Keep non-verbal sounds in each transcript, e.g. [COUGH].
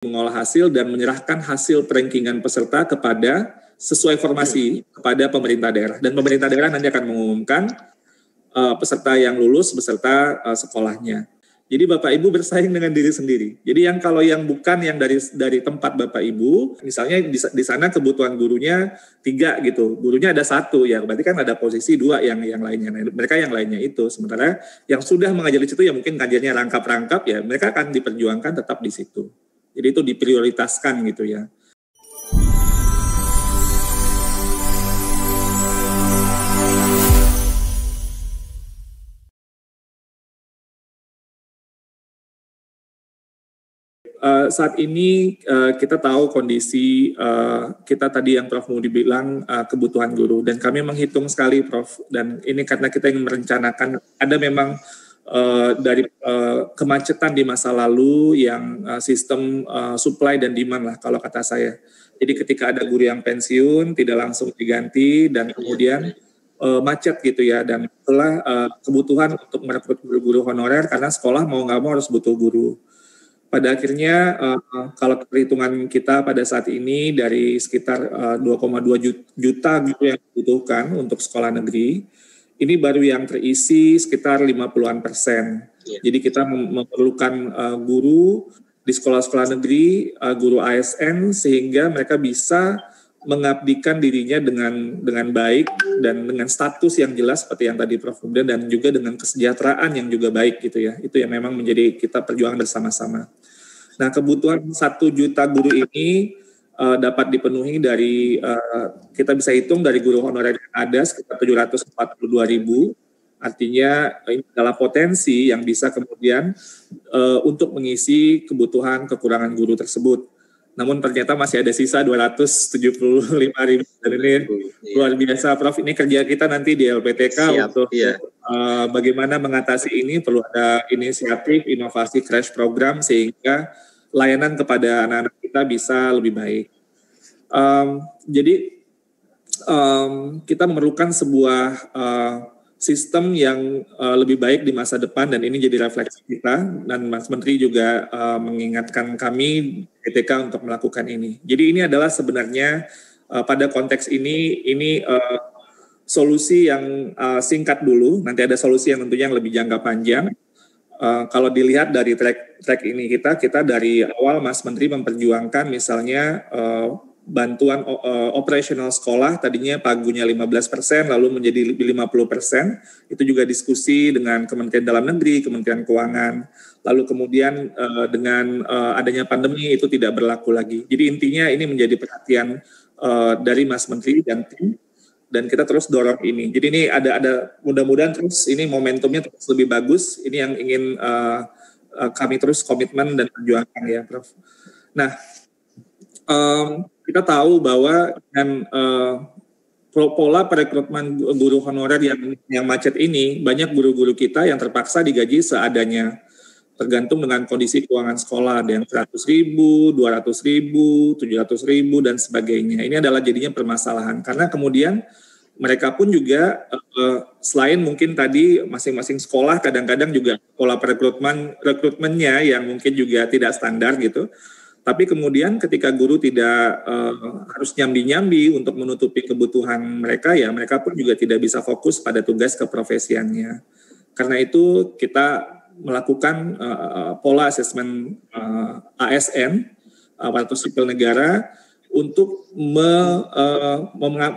mengolah hasil dan menyerahkan hasil perankingan peserta kepada sesuai formasi kepada pemerintah daerah dan pemerintah daerah nanti akan mengumumkan uh, peserta yang lulus beserta uh, sekolahnya. Jadi Bapak Ibu bersaing dengan diri sendiri. Jadi yang kalau yang bukan yang dari dari tempat Bapak Ibu, misalnya di, di sana kebutuhan gurunya tiga gitu, gurunya ada satu ya, berarti kan ada posisi dua yang yang lainnya. Nah, mereka yang lainnya itu, sementara yang sudah mengajar di situ ya mungkin kajiannya rangkap-rangkap ya, mereka akan diperjuangkan tetap di situ. Jadi itu diprioritaskan gitu ya. uh, saat ini uh, kita tahu kondisi uh, kita tadi yang Prof. Mudi bilang uh, kebutuhan guru. Dan kami menghitung sekali Prof. Dan ini karena kita ingin merencanakan. Ada memang uh, dari uh, kemacetan di masa lalu yang uh, sistem uh, supply dan demand lah kalau kata saya. Jadi ketika ada guru yang pensiun tidak langsung diganti dan kemudian uh, macet gitu ya. Dan setelah uh, kebutuhan untuk merekrut guru-guru honorer karena sekolah mau nggak mau harus butuh guru. Pada akhirnya uh, kalau perhitungan kita pada saat ini dari sekitar uh, 2,2 juta gitu yang dibutuhkan untuk sekolah negeri, ini baru yang terisi sekitar 50-an persen. Yeah. Jadi kita memerlukan uh, guru di sekolah-sekolah negeri, uh, guru ASN sehingga mereka bisa mengabdikan dirinya dengan dengan baik dan dengan status yang jelas seperti yang tadi Prof. Kemudian dan juga dengan kesejahteraan yang juga baik gitu ya. Itu yang memang menjadi kita perjuangan bersama-sama. Nah, kebutuhan satu juta guru ini uh, dapat dipenuhi dari uh, kita bisa hitung dari guru honorer yang ada sekitar 742 ribu. Artinya ini adalah potensi yang bisa kemudian uh, untuk mengisi kebutuhan kekurangan guru tersebut. Namun ternyata masih ada sisa 275 ribu dan ini iya. luar biasa, Prof. Ini kerja kita nanti di LPTK Siap, untuk iya. uh, bagaimana mengatasi ini perlu ada inisiatif inovasi crash program sehingga layanan kepada anak-anak kita bisa lebih baik. Um, jadi um, kita memerlukan sebuah uh, sistem yang uh, lebih baik di masa depan dan ini jadi refleksi kita dan Mas Menteri juga uh, mengingatkan kami PTK untuk melakukan ini. Jadi ini adalah sebenarnya uh, pada konteks ini ini uh, solusi yang uh, singkat dulu, nanti ada solusi yang tentunya yang lebih jangka panjang uh, kalau dilihat dari track track ini kita kita dari awal Mas Menteri memperjuangkan misalnya uh, bantuan uh, operasional sekolah tadinya pagunya 15% lalu menjadi 50%. Itu juga diskusi dengan Kementerian Dalam Negeri, Kementerian Keuangan. Lalu kemudian uh, dengan uh, adanya pandemi itu tidak berlaku lagi. Jadi intinya ini menjadi perhatian uh, dari Mas Menteri dan tim dan kita terus dorong ini. Jadi ini ada ada mudah-mudahan terus ini momentumnya terus lebih bagus. Ini yang ingin uh, uh, kami terus komitmen dan perjuangkan ya, Prof. Nah, um, kita tahu bahwa dan uh, pola perekrutmen guru honorer yang yang macet ini banyak guru-guru kita yang terpaksa digaji seadanya tergantung dengan kondisi keuangan sekolah ada yang 100 ribu, 200 ribu, 700 ribu dan sebagainya. Ini adalah jadinya permasalahan karena kemudian mereka pun juga uh, selain mungkin tadi masing-masing sekolah kadang-kadang juga pola perekrutmen rekrutmennya yang mungkin juga tidak standar gitu. Tapi kemudian ketika guru tidak uh, harus nyambi-nyambi untuk menutupi kebutuhan mereka ya mereka pun juga tidak bisa fokus pada tugas keprofesiannya. Karena itu kita melakukan uh, pola asesmen uh, ASN aparatur sipil negara untuk me, uh,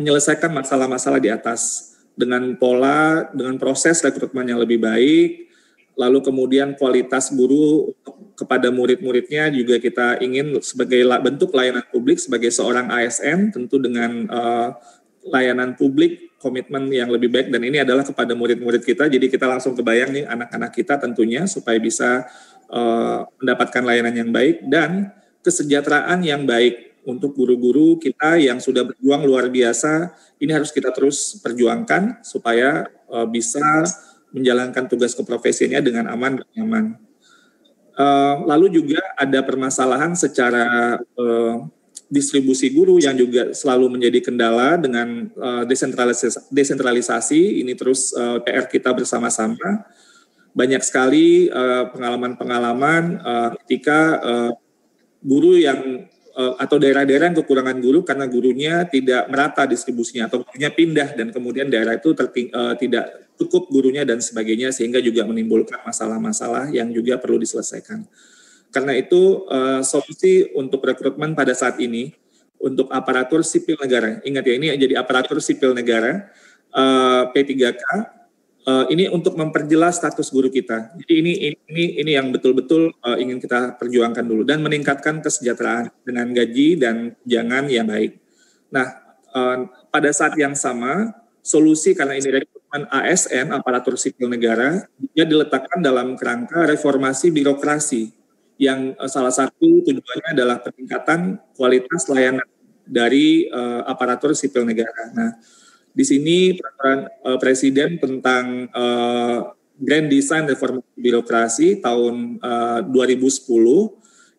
menyelesaikan masalah-masalah di atas dengan pola dengan proses rekrutmen yang lebih baik. Lalu kemudian kualitas guru kepada murid-muridnya juga kita ingin sebagai bentuk layanan publik sebagai seorang ASN tentu dengan uh, layanan publik komitmen yang lebih baik dan ini adalah kepada murid-murid kita. Jadi kita langsung kebayang nih anak-anak kita tentunya supaya bisa uh, mendapatkan layanan yang baik dan kesejahteraan yang baik untuk guru-guru kita yang sudah berjuang luar biasa. Ini harus kita terus perjuangkan supaya uh, bisa menjalankan tugas keprofesiannya dengan aman dan nyaman. Uh, lalu juga ada permasalahan secara uh, distribusi guru yang juga selalu menjadi kendala dengan uh, desentralisasi, desentralisasi ini terus uh, eh, PR kita bersama-sama banyak sekali pengalaman-pengalaman uh, ketika uh, guru yang uh, atau daerah-daerah yang kekurangan guru karena gurunya tidak merata distribusinya atau gurunya pindah dan kemudian daerah itu uh, tidak cukup gurunya dan sebagainya sehingga juga menimbulkan masalah-masalah yang juga perlu diselesaikan. Karena itu uh, solusi untuk rekrutmen pada saat ini untuk aparatur sipil negara. Ingat ya ini jadi aparatur sipil negara uh, P3K uh, ini untuk memperjelas status guru kita. Jadi ini ini ini yang betul-betul uh, ingin kita perjuangkan dulu dan meningkatkan kesejahteraan dengan gaji dan jangan yang baik. Nah, uh, pada saat yang sama solusi karena ini rekrutmen ASN aparatur sipil negara dia diletakkan dalam kerangka reformasi birokrasi yang uh, salah satu tujuannya adalah peningkatan kualitas layanan dari uh, aparatur sipil negara. Nah, di sini peraturan uh, presiden tentang uh, Grand Design Reformasi Birokrasi tahun uh, 2010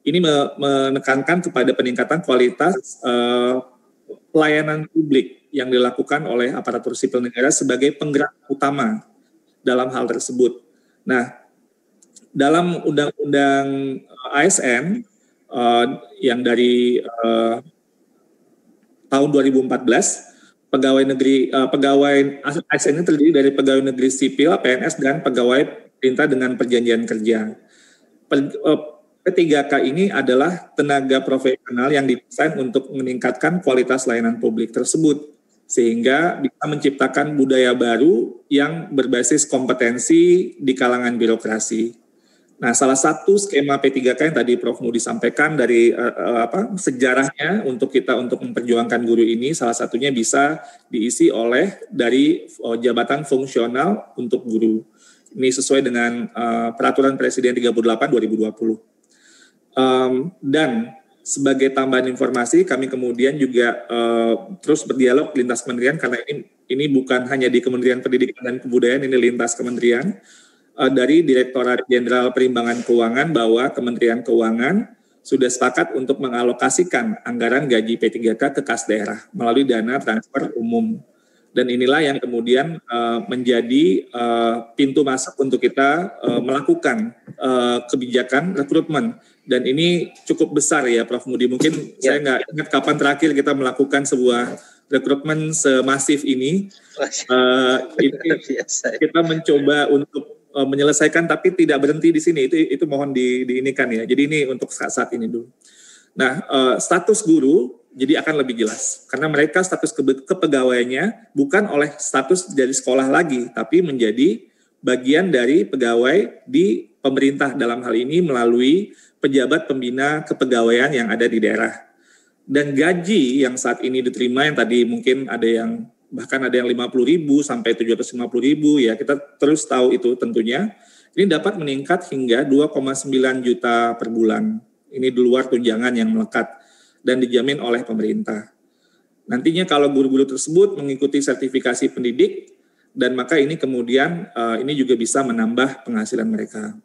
ini me menekankan kepada peningkatan kualitas uh, pelayanan publik yang dilakukan oleh aparatur sipil negara sebagai penggerak utama dalam hal tersebut. Nah, dalam undang-undang ASN uh, yang dari uh, tahun 2014 pegawai negeri uh, pegawai ASN ini terdiri dari pegawai negeri sipil PNS dan pegawai perintah dengan perjanjian kerja. Per, uh, P3K ini adalah tenaga profesional yang didesain untuk meningkatkan kualitas layanan publik tersebut sehingga bisa menciptakan budaya baru yang berbasis kompetensi di kalangan birokrasi. Nah, salah satu skema P3K yang tadi Prof Mudi sampaikan dari uh, apa sejarahnya untuk kita untuk memperjuangkan guru ini salah satunya bisa diisi oleh dari uh, jabatan fungsional untuk guru. Ini sesuai dengan uh, peraturan Presiden 38 2020. Um, dan sebagai tambahan informasi kami kemudian juga uh, terus berdialog lintas kementerian karena ini ini bukan hanya di Kementerian Pendidikan dan Kebudayaan ini lintas kementerian uh, dari Direktorat Jenderal Perimbangan Keuangan bahwa Kementerian Keuangan sudah sepakat untuk mengalokasikan anggaran gaji P3K ke kas daerah melalui dana transfer umum. Dan inilah yang kemudian uh, menjadi uh, pintu masuk untuk kita uh, melakukan uh, kebijakan rekrutmen. Dan ini cukup besar ya Prof. Mudi. Mungkin ya. saya nggak ingat kapan terakhir kita melakukan sebuah rekrutmen semasif ini. Uh, ini [LAUGHS] kita mencoba untuk uh, menyelesaikan tapi tidak berhenti di sini itu itu mohon di diinikan ya. Jadi ini untuk saat, saat ini dulu. Nah, uh, status guru jadi akan lebih jelas karena mereka status ke, kepegawaiannya bukan oleh status dari sekolah lagi tapi menjadi bagian dari pegawai di pemerintah dalam hal ini melalui pejabat pembina kepegawaian yang ada di daerah. Dan gaji yang saat ini diterima yang tadi mungkin ada yang bahkan ada yang 50 ribu sampai 750 ribu ya. Kita terus tahu itu tentunya. Ini dapat meningkat hingga 2,9 juta per bulan. Ini di luar tunjangan yang melekat dan dijamin oleh pemerintah. Nantinya kalau guru-guru tersebut mengikuti sertifikasi pendidik dan maka ini kemudian uh, ini juga bisa menambah penghasilan mereka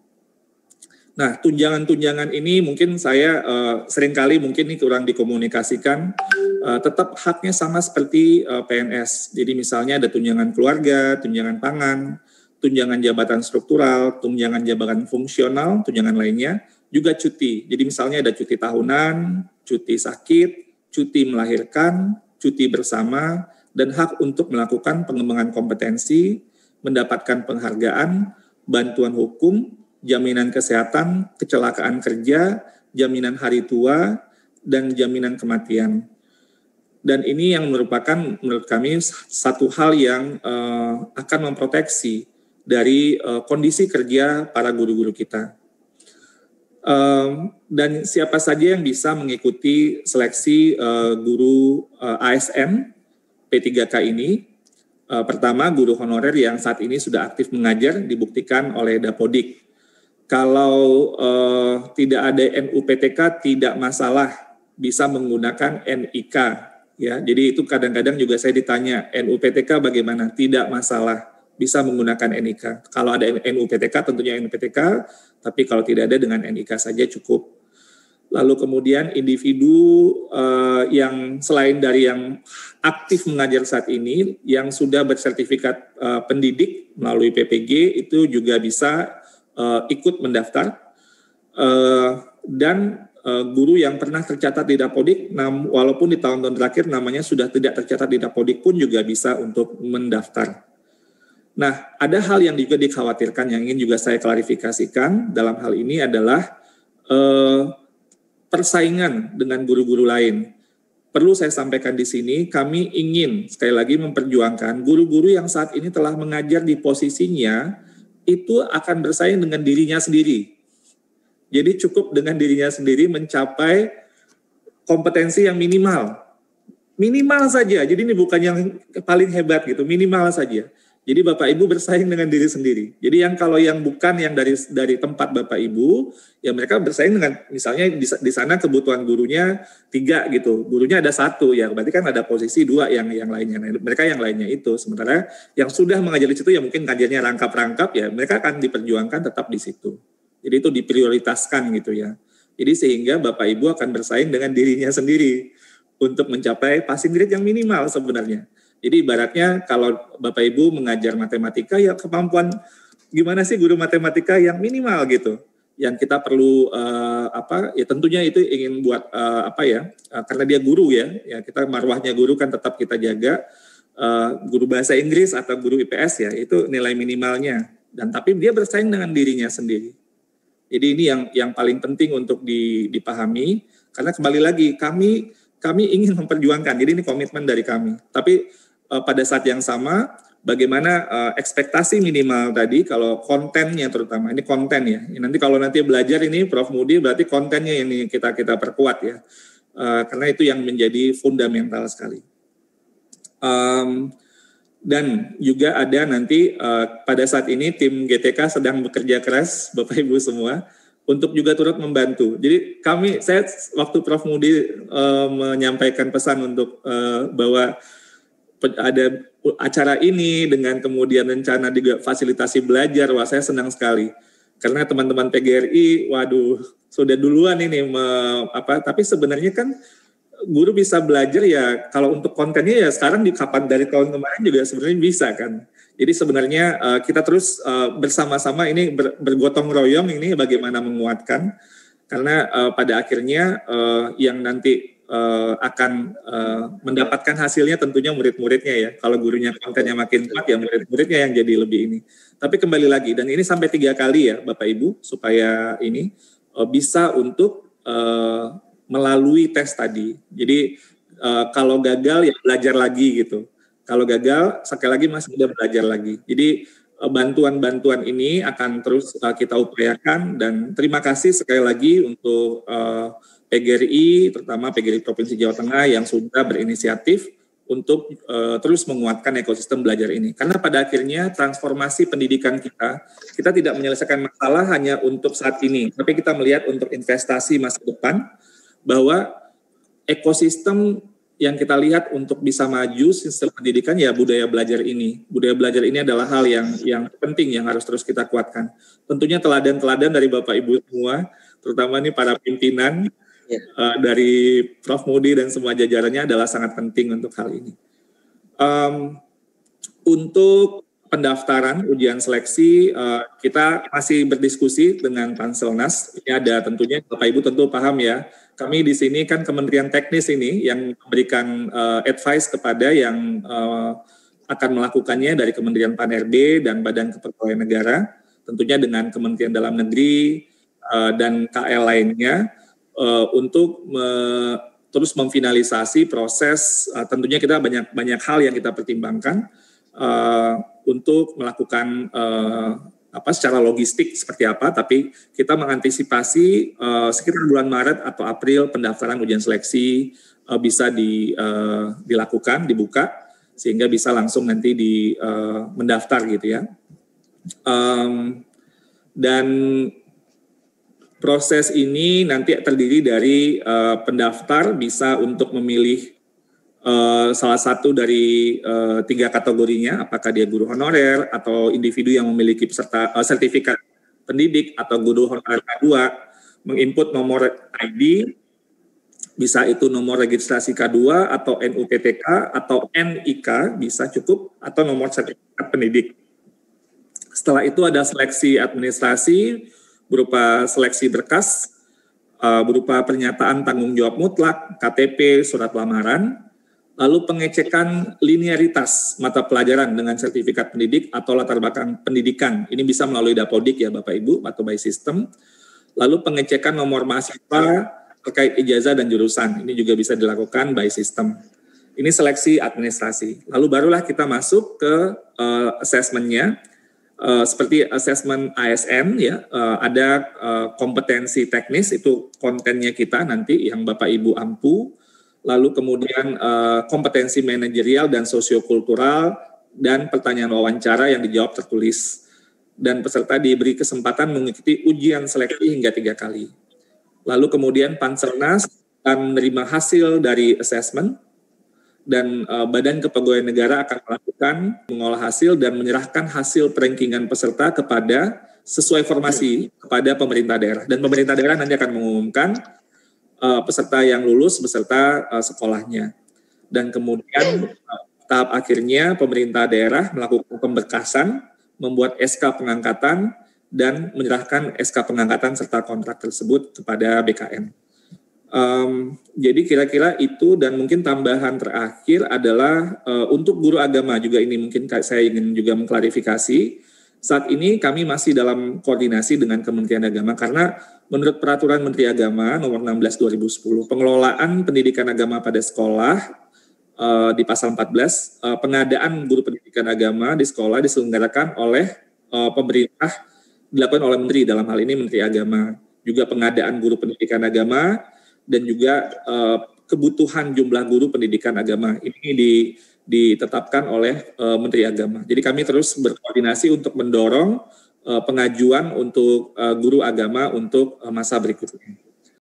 Nah, tunjangan-tunjangan ini mungkin saya uh, sering kali mungkin ini kurang dikomunikasikan. Uh, tetap haknya sama seperti uh, PNS. Jadi misalnya ada tunjangan keluarga, tunjangan pangan, tunjangan jabatan struktural, tunjangan jabatan fungsional, tunjangan lainnya, juga cuti. Jadi misalnya ada cuti tahunan, cuti sakit, cuti melahirkan, cuti bersama, dan hak untuk melakukan pengembangan kompetensi, mendapatkan penghargaan, bantuan hukum, jaminan kesehatan, kecelakaan kerja, jaminan hari tua, dan jaminan kematian. Dan ini yang merupakan menurut kami satu hal yang uh, akan memproteksi dari uh, kondisi kerja para guru-guru kita. Uh, dan siapa saja yang bisa mengikuti seleksi uh, guru uh, ASN P3K ini, uh, pertama guru honorer yang saat ini sudah aktif mengajar dibuktikan oleh Dapodik kalau uh, tidak ada NUPTK tidak masalah bisa menggunakan NIK ya. Jadi itu kadang-kadang juga saya ditanya NUPTK bagaimana? Tidak masalah bisa menggunakan NIK. Kalau ada NUPTK tentunya NUPTK, tapi kalau tidak ada dengan NIK saja cukup. Lalu kemudian individu uh, yang selain dari yang aktif mengajar saat ini, yang sudah bersertifikat uh, pendidik melalui PPG itu juga bisa uh, ikut mendaftar uh, dan uh, guru yang pernah tercatat di Dapodik, nam, walaupun di tahun-tahun terakhir namanya sudah tidak tercatat di Dapodik pun juga bisa untuk mendaftar. Nah, ada hal yang juga dikhawatirkan yang ingin juga saya klarifikasikan dalam hal ini adalah uh, persaingan dengan guru-guru lain. Perlu saya sampaikan di sini, kami ingin sekali lagi memperjuangkan guru-guru yang saat ini telah mengajar di posisinya itu akan bersaing dengan dirinya sendiri jadi cukup dengan dirinya sendiri mencapai kompetensi yang minimal. Minimal saja. Jadi ini bukan yang paling hebat gitu, minimal saja. Jadi Bapak Ibu bersaing dengan diri sendiri. Jadi yang kalau yang bukan yang dari dari tempat Bapak Ibu, ya mereka bersaing dengan misalnya di, di sana kebutuhan gurunya tiga gitu, gurunya ada satu ya, berarti kan ada posisi dua yang yang lainnya. Nah, mereka yang lainnya itu. Sementara yang sudah mengajar di situ ya mungkin ngajarnya rangkap-rangkap ya, mereka akan diperjuangkan tetap di situ. Jadi itu diprioritaskan gitu ya. Jadi sehingga Bapak Ibu akan bersaing dengan dirinya sendiri untuk mencapai passing grade yang minimal sebenarnya. Jadi ibaratnya kalau Bapak Ibu mengajar matematika ya kemampuan gimana sih guru matematika yang minimal gitu. Yang kita perlu uh, apa ya tentunya itu ingin buat uh, apa ya uh, karena dia guru ya ya kita marwahnya guru kan tetap kita jaga uh, guru bahasa Inggris atau guru IPS ya itu nilai minimalnya dan tapi dia bersaing dengan dirinya sendiri jadi ini yang yang paling penting untuk dipahami karena kembali lagi kami kami ingin memperjuangkan. Jadi ini komitmen dari kami. Tapi uh, pada saat yang sama bagaimana uh, ekspektasi minimal tadi kalau kontennya terutama ini konten ya. Nanti kalau nanti belajar ini Prof Mudi berarti kontennya ini kita kita perkuat ya. Uh, karena itu yang menjadi fundamental sekali. Um, dan juga ada nanti uh, pada saat ini tim GTK sedang bekerja keras [LAUGHS] Bapak Ibu semua untuk juga turut membantu. Jadi kami saya waktu Prof Mudi uh, menyampaikan pesan untuk uh, bahwa ada acara ini dengan kemudian rencana juga fasilitasi belajar, wah saya senang sekali. Karena teman-teman PGRI, waduh, sudah duluan ini me, apa tapi sebenarnya kan guru bisa belajar ya kalau untuk kontennya ya sekarang di kapan dari tahun kemarin juga sebenarnya bisa kan. Jadi sebenarnya uh, kita terus uh, bersama-sama ini ber, bergotong royong ini bagaimana menguatkan karena uh, pada akhirnya yang nanti uh, akan uh, mendapatkan hasilnya tentunya murid-muridnya ya. Kalau gurunya kontennya makin kuat ya murid-muridnya yang jadi lebih ini. Tapi kembali lagi dan ini sampai tiga kali ya Bapak Ibu supaya ini uh, bisa untuk uh, melalui tes tadi. Jadi uh, kalau gagal ya belajar lagi gitu. Kalau gagal sekali lagi masih ada belajar lagi. Jadi bantuan-bantuan ini akan terus kita upayakan dan terima kasih sekali lagi untuk uh, PGRI terutama PGRI Provinsi Jawa Tengah yang sudah berinisiatif untuk uh, terus menguatkan ekosistem belajar ini. Karena pada akhirnya transformasi pendidikan kita, kita tidak menyelesaikan masalah hanya untuk saat ini, tapi kita melihat untuk investasi masa depan, bahwa ekosistem yang kita lihat untuk bisa maju sistem pendidikan ya budaya belajar ini. Budaya belajar ini adalah hal yang yang penting yang harus terus kita kuatkan. Tentunya teladan-teladan dari Bapak Ibu semua, terutama nih para pimpinan ya. uh, dari Prof Mudi dan semua jajarannya adalah sangat penting untuk hal ini. Um, untuk pendaftaran ujian seleksi uh, kita masih berdiskusi dengan Panselnas. Ini ada tentunya Bapak Ibu tentu paham ya. Kami di sini kan Kementerian Teknis ini yang memberikan uh, advice kepada yang uh, akan melakukannya dari Kementerian Pan-RB dan Badan Kepegawaian Negara, tentunya dengan Kementerian Dalam Negeri uh, dan KL lainnya uh, untuk me terus memfinalisasi proses. Uh, tentunya kita banyak banyak hal yang kita pertimbangkan uh, untuk melakukan uh, apa secara logistik seperti apa, tapi kita mengantisipasi uh, sekitar bulan Maret atau April pendaftaran ujian seleksi uh, bisa di, uh, dilakukan, dibuka sehingga bisa langsung nanti di uh, mendaftar gitu ya. Um, dan proses ini nanti terdiri dari uh, pendaftar bisa untuk memilih uh, salah satu dari uh, tiga kategorinya, apakah dia guru honorer atau individu yang memiliki peserta uh, sertifikat pendidik atau guru honorer K2 menginput nomor ID bisa itu nomor registrasi K2 atau NUPTK atau NIK bisa cukup atau nomor sertifikat pendidik. Setelah itu ada seleksi administrasi berupa seleksi berkas uh, berupa pernyataan tanggung jawab mutlak, KTP, surat lamaran, lalu pengecekan linearitas mata pelajaran dengan sertifikat pendidik atau latar belakang pendidikan. Ini bisa melalui Dapodik ya Bapak Ibu atau by system. Lalu pengecekan nomor mahasiswa terkait ijazah dan jurusan. Ini juga bisa dilakukan by system. Ini seleksi administrasi. Lalu barulah kita masuk ke uh, assessment-nya. Uh, seperti assessment ASN ya, uh, ada uh, kompetensi teknis itu kontennya kita nanti yang Bapak Ibu ampu. Lalu kemudian uh, kompetensi manajerial dan sosiokultural dan pertanyaan wawancara yang dijawab tertulis. Dan peserta diberi kesempatan mengikuti ujian seleksi hingga tiga kali. Lalu kemudian Pansernas akan menerima hasil dari assessment dan uh, Badan Kepegawaian Negara akan melakukan mengolah hasil dan menyerahkan hasil perankingan peserta kepada sesuai formasi kepada pemerintah daerah dan pemerintah daerah nanti akan mengumumkan uh, peserta yang lulus beserta uh, sekolahnya dan kemudian uh, tahap akhirnya pemerintah daerah melakukan pemberkasan membuat SK pengangkatan dan menyerahkan SK pengangkatan serta kontrak tersebut kepada BKN. Um, jadi kira-kira itu dan mungkin tambahan terakhir adalah uh, untuk guru agama juga ini mungkin saya ingin juga mengklarifikasi. Saat ini kami masih dalam koordinasi dengan Kementerian Agama karena menurut peraturan Menteri Agama nomor 16 2010 pengelolaan pendidikan agama pada sekolah uh, di pasal 14 uh, eh, pengadaan guru pendidikan agama di sekolah diselenggarakan oleh uh, pemerintah dilakukan oleh Menteri dalam hal ini Menteri Agama juga pengadaan guru pendidikan agama dan juga uh, kebutuhan jumlah guru pendidikan agama ini di, ditetapkan oleh uh, Menteri Agama. Jadi kami terus berkoordinasi untuk mendorong uh, pengajuan untuk uh, guru agama untuk uh, masa berikutnya.